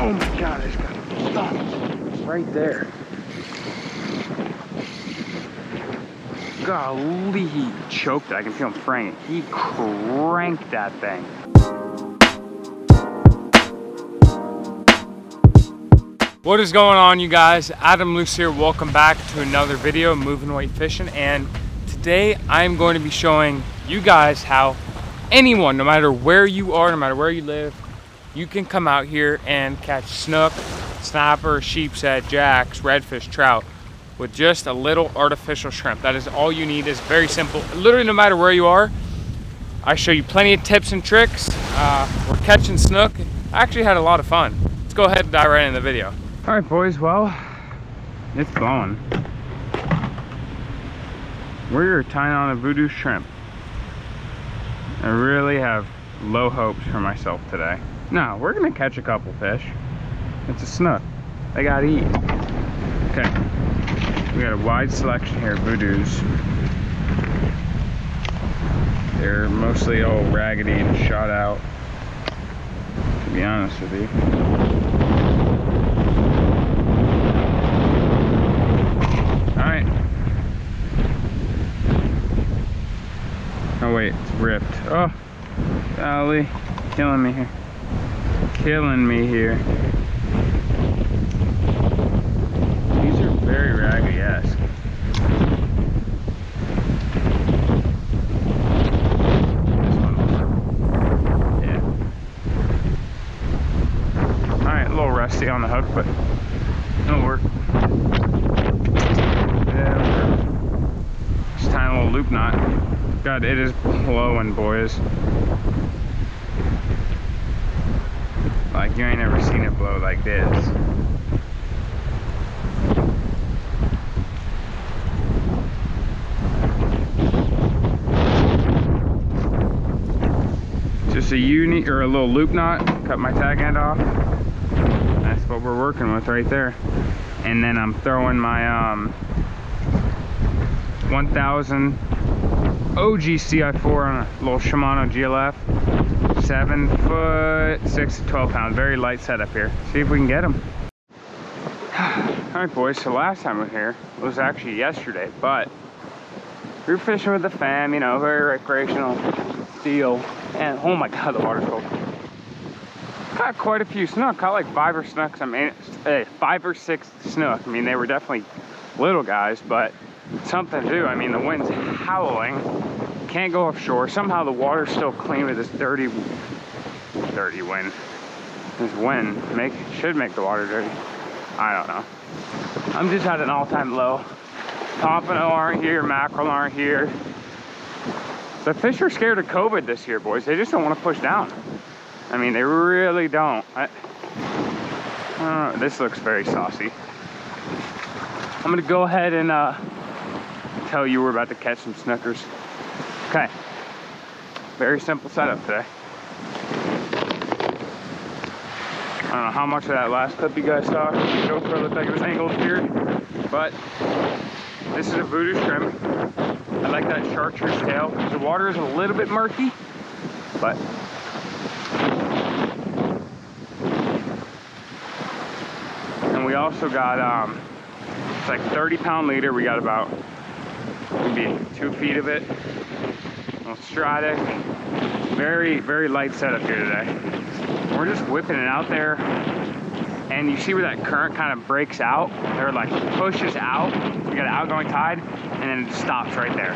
Oh my god, I just got stumped right there. Golly, he choked it. I can feel him fraying it. He cranked that thing. What is going on you guys? Adam Mellusi here. Welcome back to another video Movin Weight Fishing and today I'm going to be showing you guys how anyone, no matter where you are, no matter where you live, you can come out here and catch snook, snapper, sheepshead, jacks, redfish, trout with just a little artificial shrimp. That is all you need. It's very simple. Literally no matter where you are, I show you plenty of tips and tricks. Uh, we're catching snook. I actually had a lot of fun. Let's go ahead and dive right into the video. All right, boys, well, it's blowing. We're tying on a voodoo shrimp. I really have low hopes for myself today. No, we're gonna catch a couple fish. It's a snook. They gotta eat. Okay. We got a wide selection here of voodoos. They're mostly all raggedy and shot out, to be honest with you. Alright. Oh wait, it's ripped. Oh, golly, killing me here. Killing me here. These are very raggedy-esque. Yeah. Alright, a little rusty on the hook, but it'll work. Yeah. Just tying a little loop knot. God, it is blowing, boys. Like, you ain't never seen it blow like this. Just a uni or a little loop knot, cut my tag end off. That's what we're working with right there. And then I'm throwing my um 1000 OG CI4 on a little Shimano GLF. Seven foot, six to 12 pounds. Very light setup here. See if we can get them. All right, boys, so last time we were here was actually yesterday, but we were fishing with the fam, you know, very recreational deal. And oh my God, the water's cold. Caught quite a few snook, caught like five or snooks. I mean, hey, five or six snook. I mean, they were definitely little guys, but something to do. I mean, the wind's howling. Can't go offshore. Somehow the water's still clean with this dirty, dirty wind. This wind make should make the water dirty. I don't know. I'm just at an all-time low. Pompano aren't here, mackerel aren't here. The fish are scared of COVID this year, boys. They just don't want to push down. I mean, they really don't. I. This looks very saucy. I'm gonna go ahead and uh, tell you we're about to catch some snookers. Okay. Very simple setup today. I don't know how much of that last clip you guys saw. The GoPro looked like it was angled weird, but this is a voodoo shrimp. I like that chartreuse tail. The water is a little bit murky, but and we also got um, it's like 30 pound leader. We got about maybe two feet of it. Stradic. Very, very light setup here today. We're just whipping it out there. And you see where that current kind of breaks out? Or like pushes out. We got an outgoing tide and then it stops right there.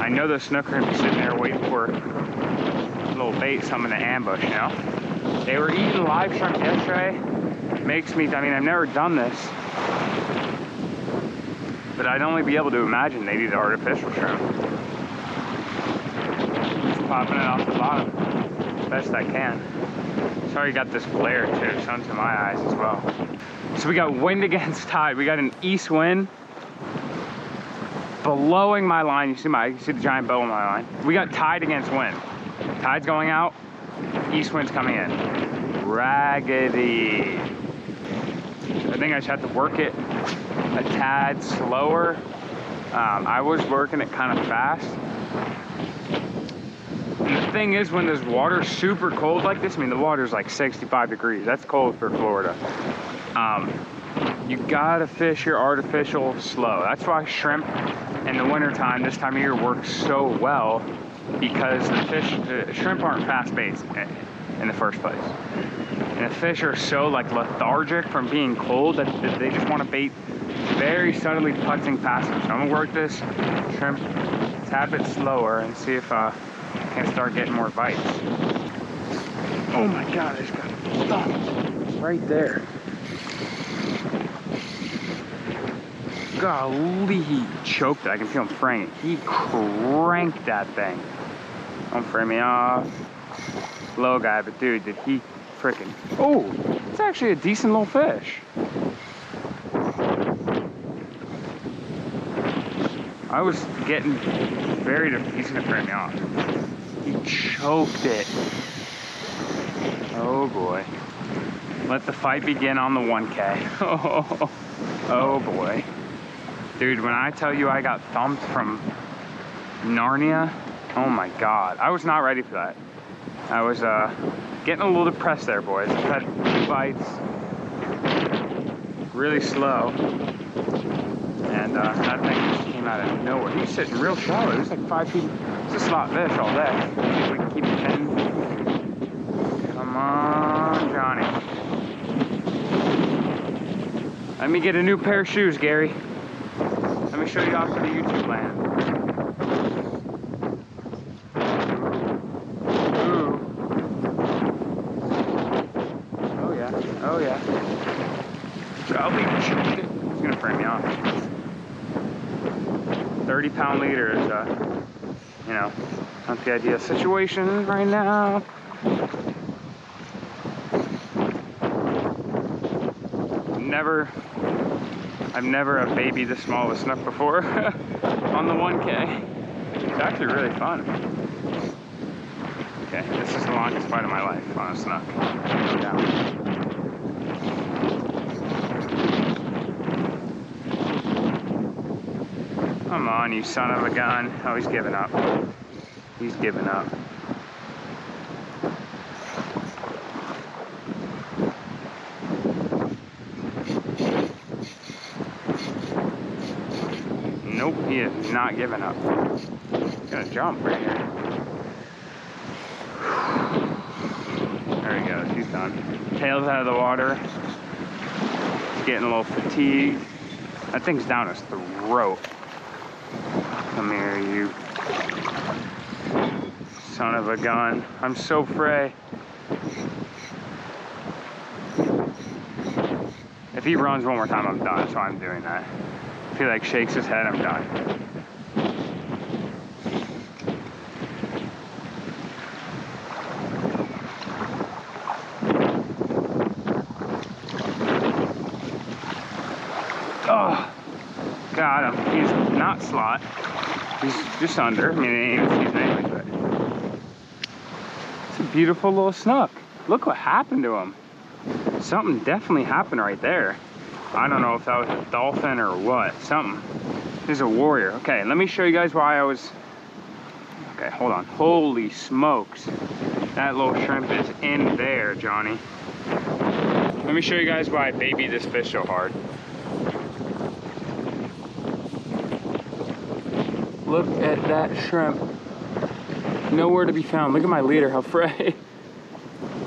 I know the snooker be sitting there waiting for a little bait, something to ambush, you know? They were eating live shrimp yesterday. Makes me, I mean, I've never done this but I'd only be able to imagine maybe the artificial shrimp. Just popping it off the bottom, best I can. Sorry you got this glare too, sun to my eyes as well. So we got wind against tide. We got an east wind blowing my line. You see my, you see the giant bow on my line. We got tide against wind. Tide's going out, east wind's coming in. Raggedy. I think I just have to work it a tad slower. Um, I was working it kind of fast. The thing is when this water's super cold like this, I mean the water's like 65 degrees. That's cold for Florida. Um, you gotta fish your artificial slow. That's why shrimp in the wintertime, this time of year, works so well because the fish, the shrimp aren't fast baits in the first place. And the fish are so like lethargic from being cold that they just want to bait very subtly them. So I'm gonna work this shrimp tap it slower and see if uh, I can start getting more bites. Oh my God, I just got thumped right there. Golly, he choked it. I can feel him fraying it. He cranked that thing. Don't fray me off. Low guy, but dude, did he freaking... Oh, it's actually a decent little fish. I was getting very... He's gonna fray me off. He choked it. Oh boy. Let the fight begin on the 1K. Oh, oh boy. Dude, when I tell you I got thumped from Narnia, oh my god. I was not ready for that. I was uh, getting a little depressed there, boys. I've had two bites, really slow, and uh, that thing came out of nowhere. He's sitting real shallow. He's like five feet. It's a slot fish all day. See if we can keep pinned. Come on, Johnny. Let me get a new pair of shoes, Gary. Let me show you off to the YouTube land. Ooh. Oh yeah, oh yeah. Golly, he's gonna frame me off. 30 pound leader is, uh, you know, not the ideal situation right now. Never I've never a baby this small with snook before on the 1K. It's actually really fun. Okay, this is the longest fight of my life on a snook. On, you son of a gun. Oh, he's giving up. He's giving up. Nope, he is not giving up. He's gonna jump right here. There he goes, he's done. Tail's out of the water. He's getting a little fatigued. That thing's down his throat. Come here, you son of a gun. I'm so fray. If he runs one more time, I'm done, so I'm doing that If he like shakes his head, I'm done. Oh, got him. He's not slot. He's just under. I mean, it ain't but it's a beautiful little snook. Look what happened to him. Something definitely happened right there. I don't know if that was a dolphin or what, something. This is a warrior. Okay, let me show you guys why I was, okay, hold on. Holy smokes. That little shrimp is in there, Johnny. Let me show you guys why I baby this fish so hard. Look at that shrimp. Nowhere to be found. Look at my leader, how fray.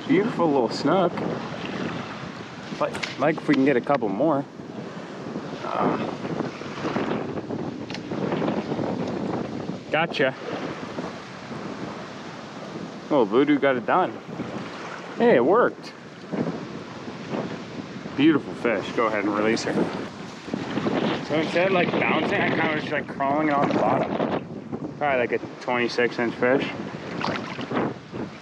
Beautiful little snook. Like, like if we can get a couple more. Um, gotcha. Oh, Voodoo got it done. Hey, it worked. Beautiful fish. Go ahead and release her. So instead of like bouncing, I kind of was like crawling on the bottom. Probably like a 26 inch fish.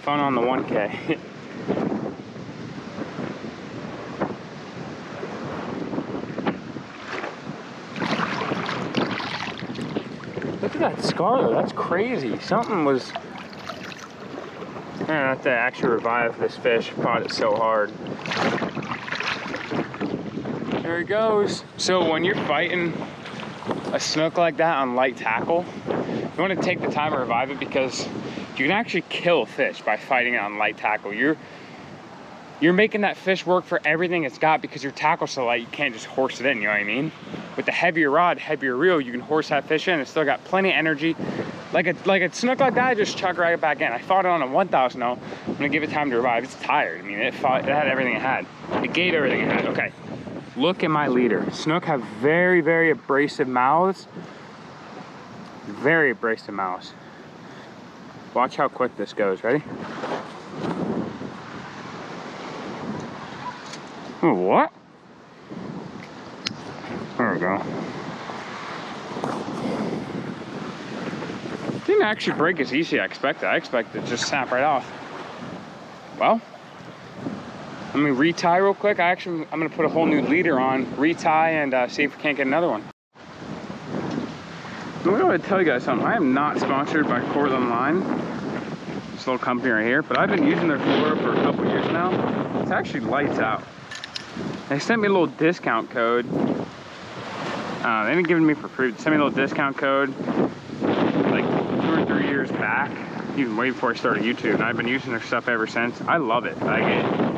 Fun on the 1K. Look at that scar though, that's crazy. Something was, I don't have to actually revive this fish, caught it so hard. There he goes. So when you're fighting a snook like that on light tackle, you want to take the time to revive it because you can actually kill a fish by fighting it on light tackle. You're you're making that fish work for everything it's got because your tackle's so light, you can't just horse it in, you know what I mean? With the heavier rod, heavier reel, you can horse that fish in. It's still got plenty of energy. Like a, like a snook like that, I just chuck right back in. I fought it on a 1,000 though. I'm gonna give it time to revive. It's tired. I mean, it, fought, it had everything it had. It gave everything it had. Okay, look at my leader. Snook have very, very abrasive mouths. Very abrasive mouths. Watch how quick this goes, ready? Oh, what? There we go. Didn't actually break as easy as I expected. I expected it just snap right off. Well, let me retie real quick. I actually, I'm gonna put a whole new leader on, retie, and uh, see if we can't get another one. I want to tell you guys something. I am not sponsored by Cortland Line, this little company right here, but I've been using their fluoro for a couple years now. It's actually lights out. They sent me a little discount code. Uh, they didn't give it to me for free. They sent me a little discount code like two or three years back, even way before I started YouTube. And I've been using their stuff ever since. I love it. Like it,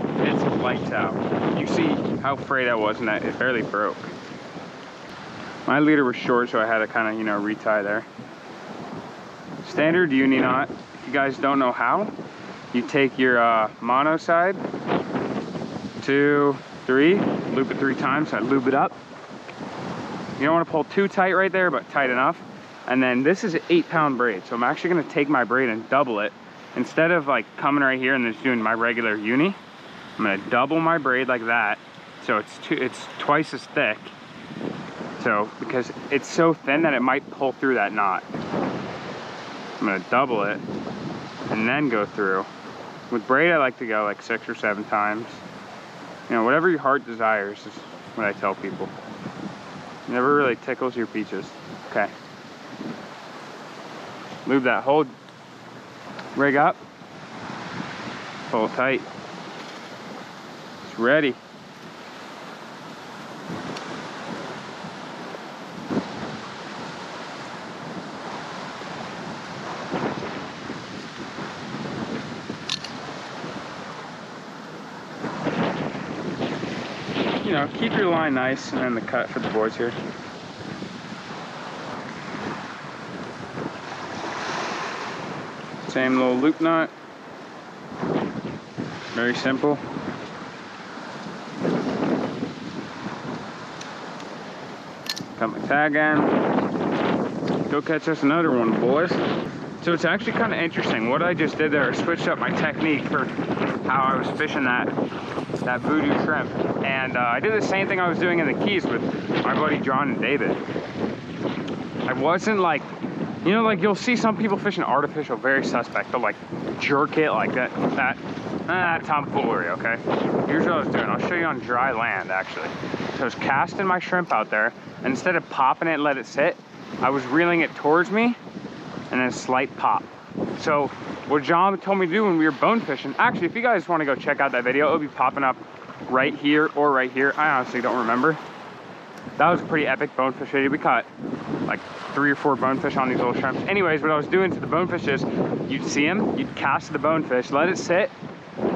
lights out. You see how frayed I was and that it barely broke. My leader was short, so I had to kind of, you know, retie there. Standard uni knot. If you guys don't know how, you take your uh, mono side, two, three, loop it three times, I lube it up. You don't want to pull too tight right there, but tight enough. And then this is an eight pound braid. So I'm actually gonna take my braid and double it. Instead of like coming right here and just doing my regular uni, I'm gonna double my braid like that. So it's two, it's twice as thick. So, because it's so thin that it might pull through that knot. I'm gonna double it and then go through. With braid, I like to go like six or seven times. You know, whatever your heart desires is what I tell people. Never really tickles your peaches. Okay. Move that whole rig up. Pull tight. Ready. You know, keep your line nice and then the cut for the boards here. Same little loop knot. Very simple. Got my tag. Go catch us another one, boys. So it's actually kind of interesting. What I just did there, I switched up my technique for how I was fishing that that voodoo shrimp. And uh, I did the same thing I was doing in the Keys with my buddy John and David. I wasn't like, you know, like you'll see some people fishing artificial, very suspect. They'll like jerk it like that, that, ah, tomfoolery, okay? Here's what I was doing. I'll show you on dry land, actually. So I was casting my shrimp out there, and instead of popping it and let it sit, I was reeling it towards me, and then a slight pop. So what John told me to do when we were bone fishing, actually, if you guys want to go check out that video, it'll be popping up right here or right here. I honestly don't remember. That was a pretty epic bonefish video. We caught like three or four bonefish on these little shrimps. Anyways, what I was doing to the bonefish is you'd see them, you'd cast the bonefish, let it sit,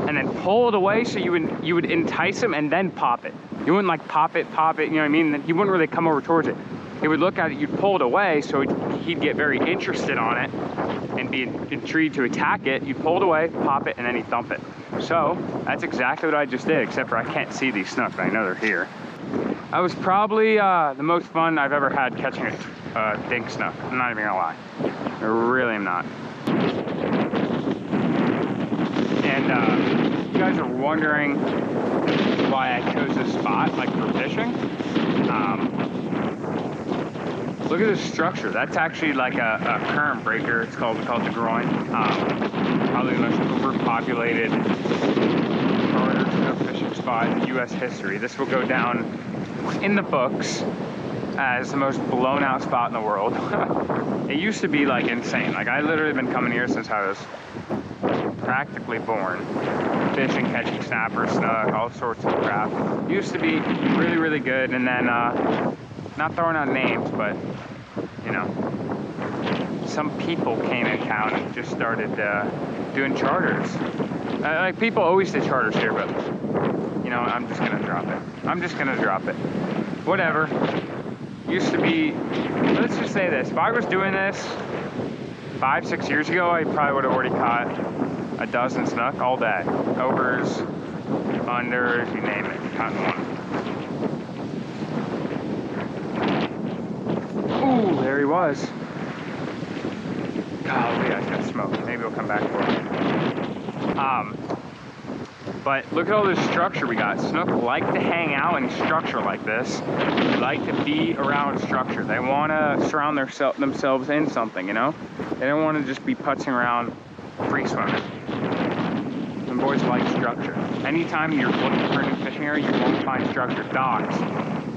and then pull it away so you would you would entice him and then pop it. You wouldn't like pop it, pop it, you know what I mean? He wouldn't really come over towards it. He would look at it, you'd pull it away so he'd get very interested on it and be intrigued to attack it. You'd pull it away, pop it, and then he'd thump it. So that's exactly what I just did, except for I can't see these snook, but I know they're here. That was probably uh, the most fun I've ever had catching a uh, dink snook. I'm not even gonna lie. I really am not. And uh, you guys are wondering why I chose this spot, like for fishing. Um, look at this structure. That's actually like a, a current breaker. It's called, called the groin. Um, probably the most overpopulated fishing spot in U.S. history. This will go down in the books as the most blown out spot in the world. it used to be like insane. Like I literally been coming here since I was practically born. Fishing, catching snapper, snook, all sorts of crap. Used to be really, really good. And then, uh, not throwing out names, but, you know, some people came in town and just started uh, doing charters. Uh, like people always did charters here, but you know, I'm just gonna drop it. I'm just gonna drop it. Whatever. Used to be, let's just say this, if I was doing this five, six years ago, I probably would have already caught a dozen snook all that. Overs, unders, you name it, caught one. Ooh, there he was. Golly, I got smoke. Maybe he'll come back for it. Um, but look at all this structure we got. Snook like to hang out in structure like this. They like to be around structure. They want to surround their, themselves in something, you know? They don't want to just be putzing around free swimming. Boys like structure. Anytime you're looking for a new fishing area, you won't find structure. Docks,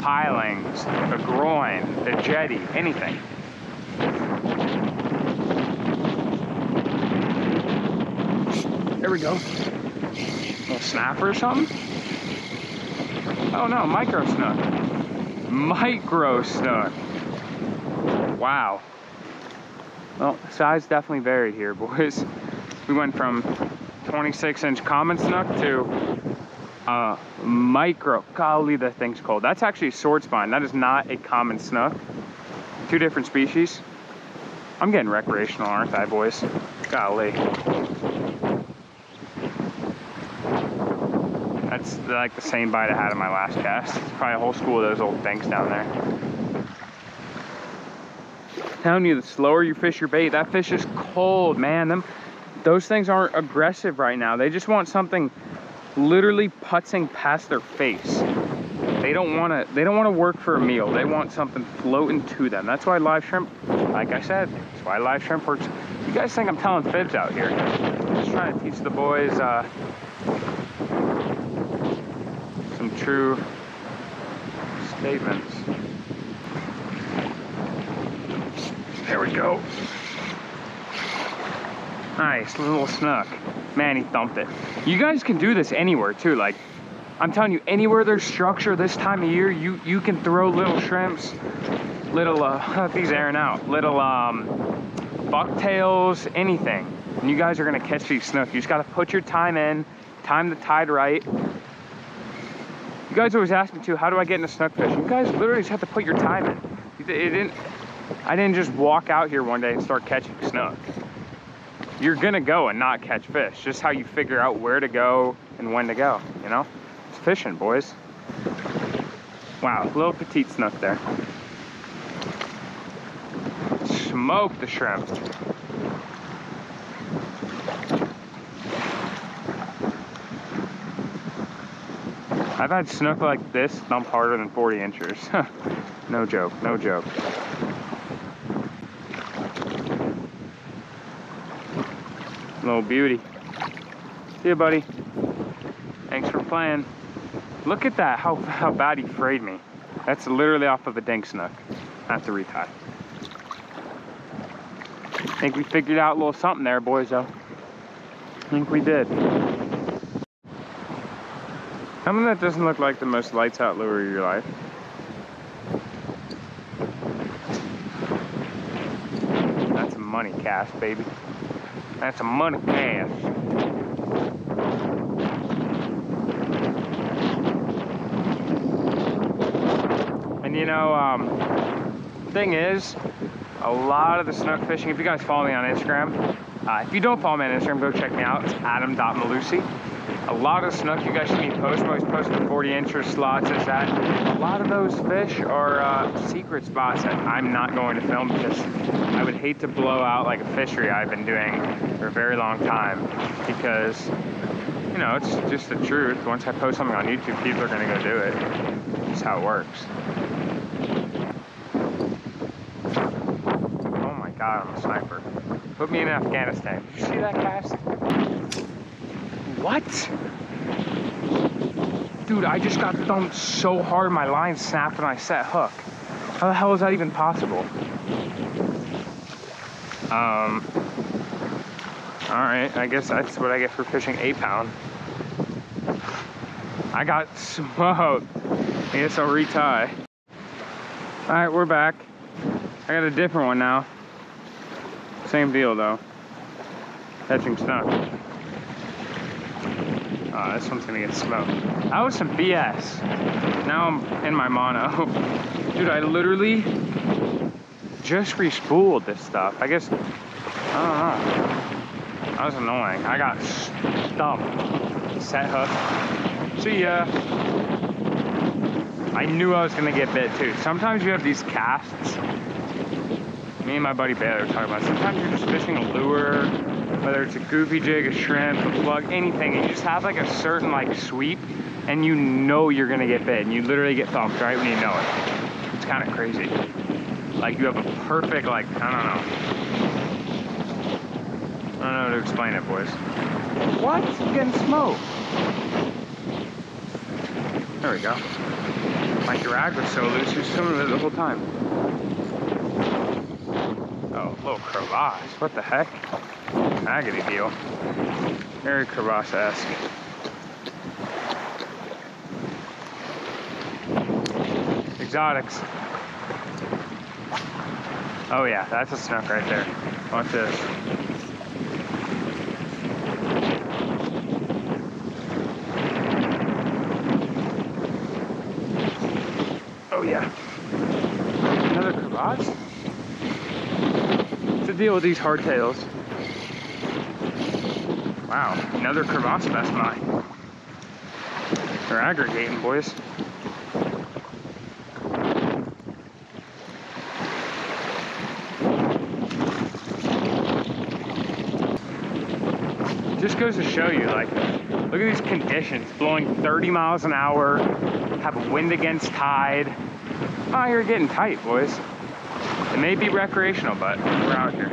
pilings, the groin, the jetty, anything. There we go A snapper or something? Oh no, micro snook. Micro snook. Wow. Well, size definitely varied here, boys. We went from 26 inch common snook to uh, micro, golly, that thing's called. That's actually a sword spine. That is not a common snook. Two different species. I'm getting recreational, aren't I, boys? Golly. That's like the same bite I had in my last cast. It's probably a whole school of those old things down there. telling you, the slower you fish your bait, that fish is cold, man. Them, those things aren't aggressive right now. They just want something literally putzing past their face. They don't want to. They don't want to work for a meal. They want something floating to them. That's why live shrimp, like I said, that's why live shrimp works. You guys think I'm telling fibs out here? I'm just trying to teach the boys uh, some true statements. There we go. Nice, little snook. Man, he thumped it. You guys can do this anywhere too. Like, I'm telling you, anywhere there's structure this time of year, you, you can throw little shrimps, little, uh, these airing out, little um, bucktails, anything. And you guys are gonna catch these snook. You just gotta put your time in, time the tide right, you guys always ask me too, how do I get into snook fish? You guys literally just have to put your time in. It didn't, I didn't just walk out here one day and start catching snook. You're gonna go and not catch fish. Just how you figure out where to go and when to go, you know? It's fishing, boys. Wow, little petite snook there. Smoke the shrimp. I've had snook like this thump harder than 40 inches. no joke, no joke. Little beauty. See you, buddy. Thanks for playing. Look at that, how, how bad he frayed me. That's literally off of a dink snook. I have to retie. I think we figured out a little something there, boys, though. I think we did. Something that doesn't look like the most lights out lure of your life. That's money cast, baby. That's a money cast. And you know, um, thing is, a lot of the snook fishing, if you guys follow me on Instagram, uh, if you don't follow me on Instagram, go check me out. It's adam.mellusi a lot of snook you guys see me post, always posting 40 inch slots is that lot of those fish are uh, secret spots that I'm not going to film because I would hate to blow out like a fishery I've been doing for a very long time because you know it's just the truth. Once I post something on YouTube people are gonna go do it. That's how it works. Oh my god I'm a sniper. Put me in Afghanistan. Did you see that cast what? Dude, I just got thumped so hard my line snapped when I set hook. How the hell is that even possible? Um, all right, I guess that's what I get for fishing eight pound. I got smoked. I guess I'll retie. All right, we're back. I got a different one now. Same deal though. Catching snook. Oh, this one's gonna get smoked. That was some BS. Now I'm in my mono. Dude, I literally just respooled this stuff. I guess, I don't know. That was annoying. I got stumped. Set hook. See ya. I knew I was gonna get bit too. Sometimes you have these casts. Me and my buddy Bailey were talking about. Sometimes you're just fishing a lure, whether it's a goofy jig, a shrimp, a plug, anything, you just have like a certain like sweep, and you know you're gonna get bit, and you literally get thumped right when you know it. It's kind of crazy. Like you have a perfect like I don't know. I don't know how to explain it, boys. What? I'm getting smoked. There we go. My drag was so loose, he was swimming with it the whole time. Oh, little crevalle. What the heck? Agony deal. Very crevalle-esque. Exotics. Oh yeah, that's a snook right there. Watch this. Oh yeah. Another crevasse? What's the deal with these hardtails? Wow, another crevalle best buy. They're aggregating, boys. Just goes to show you, like, look at these conditions. Blowing 30 miles an hour, have wind against tide. Oh, you're getting tight, boys. It may be recreational, but we're out here.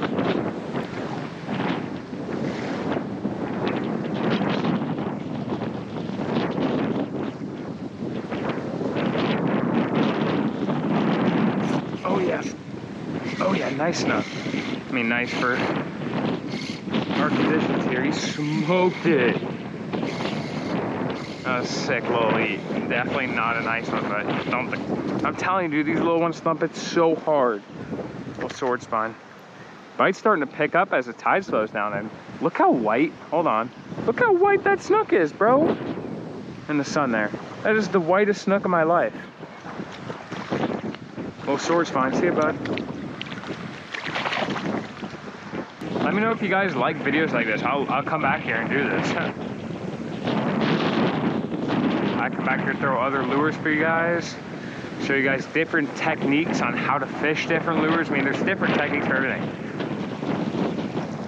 Oh yeah. Oh yeah, nice enough. I mean, nice for our conditions here. He smoked it. Was sick little eat. Definitely not a nice one, but don't. I'm telling you, dude, these little ones thump it so hard. Little sword spine. Bite's starting to pick up as the tide slows down, and look how white. Hold on. Look how white that snook is, bro. In the sun there. That is the whitest snook of my life. Little sword spine. See you, bud. Let me know if you guys like videos like this. I'll, I'll come back here and do this. I come back here throw other lures for you guys. Show you guys different techniques on how to fish different lures. I mean, there's different techniques for everything.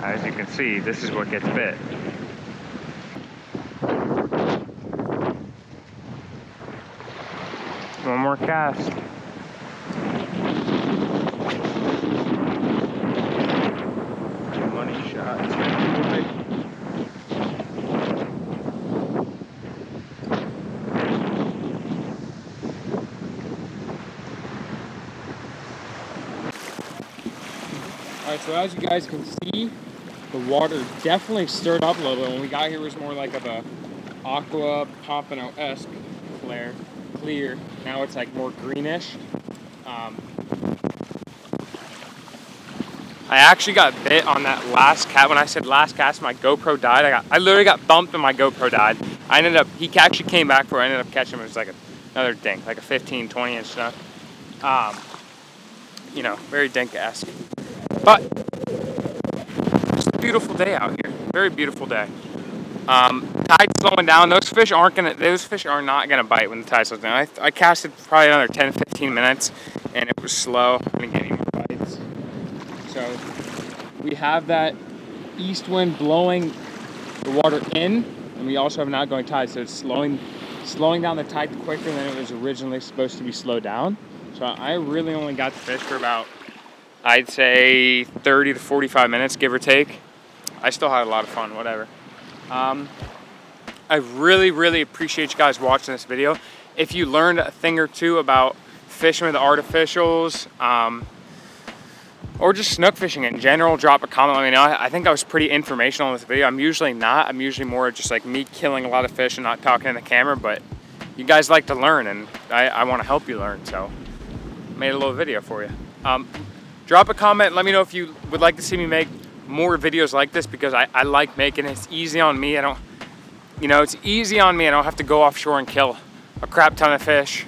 As you can see, this is what gets bit. One more cast. Money shot. All right, so as you guys can see, the water definitely stirred up a little bit. When we got here, it was more like of a aqua pompano-esque flare, clear. Now it's like more greenish. Um, I actually got bit on that last cat. When I said last cast, my GoPro died. I got, I literally got bumped and my GoPro died. I ended up, he actually came back for it. I ended up catching him. It was like a, another dink, like a 15, 20 inch snook. Um, you know, very dink-esque. But it's a beautiful day out here. Very beautiful day. Um, tide slowing down. Those fish aren't gonna. Those fish are not gonna bite when the tide slows down. I, I casted probably another 10, 15 minutes, and it was slow. I didn't get any more bites. So we have that east wind blowing the water in, and we also have an outgoing tide, so it's slowing, slowing down the tide quicker than it was originally supposed to be slowed down. So I really only got to fish for about I'd say 30 to 45 minutes, give or take. I still had a lot of fun, whatever. Um, I really, really appreciate you guys watching this video. If you learned a thing or two about fishing with artificials, um, or just snook fishing in general, drop a comment. Let me know. I think I was pretty informational in this video. I'm usually not. I'm usually more just like me killing a lot of fish and not talking in the camera, but you guys like to learn and I, I want to help you learn, so made a little video for you. Um, drop a comment. Let me know if you would like to see me make more videos like this because I, I like making it. It's easy on me. I don't, you know, it's easy on me. I don't have to go offshore and kill a crap ton of fish.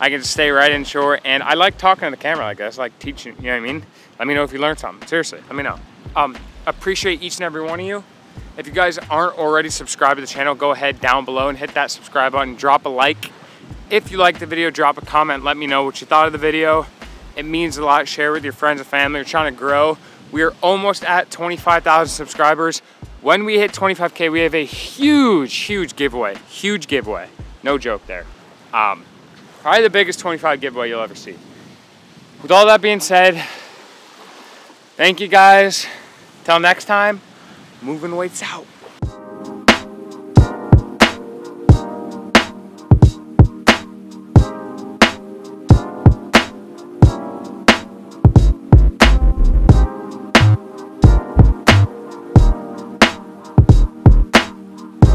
I can just stay right inshore and I like talking to the camera like this, like teaching, you know what I mean? Let me know if you learned something. Seriously, let me know. Um, appreciate each and every one of you. If you guys aren't already subscribed to the channel, go ahead down below and hit that subscribe button, drop a like. If you liked the video, drop a comment, let me know what you thought of the video. It means a lot. Share with your friends and family. We're trying to grow. We are almost at 25,000 subscribers. When we hit 25K, we have a huge, huge giveaway. Huge giveaway. No joke there. Um, probably the biggest 25 giveaway you'll ever see. With all that being said, thank you guys. Till next time, moving weights out.